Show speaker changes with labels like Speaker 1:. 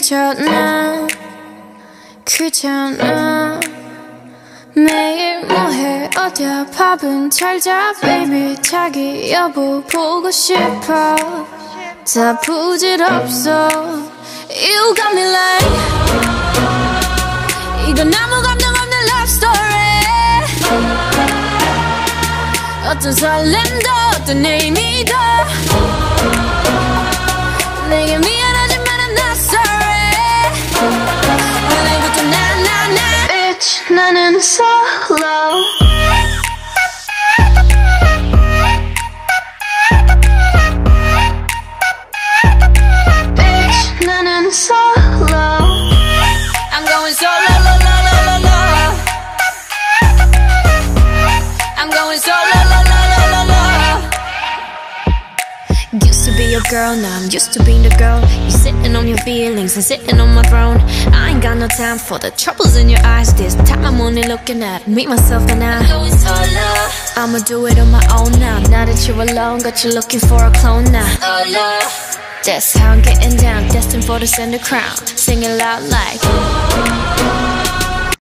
Speaker 1: 늦었나 귀찮아 매일 뭐해? 어디야? 밥은 잘자 baby. 자기 여보 보고 싶어. 다 부질없어. You got me like 이건 아무 감정 없는 love story. 어떤 설렘도 어떤 의미도 and so low Bitch, none and so low I'm going solo, low, low, low, I'm going so low, low, low, low, Used to be your girl, now I'm used to being the girl. You sitting on your feelings and sitting on my throne. I ain't got no time for the troubles in your eyes. This time looking at me, myself, and I. I'ma do it on my own now. Now that you're alone, got you looking for a clone now. That's how I'm getting down, destined for the center crown. Singing loud like.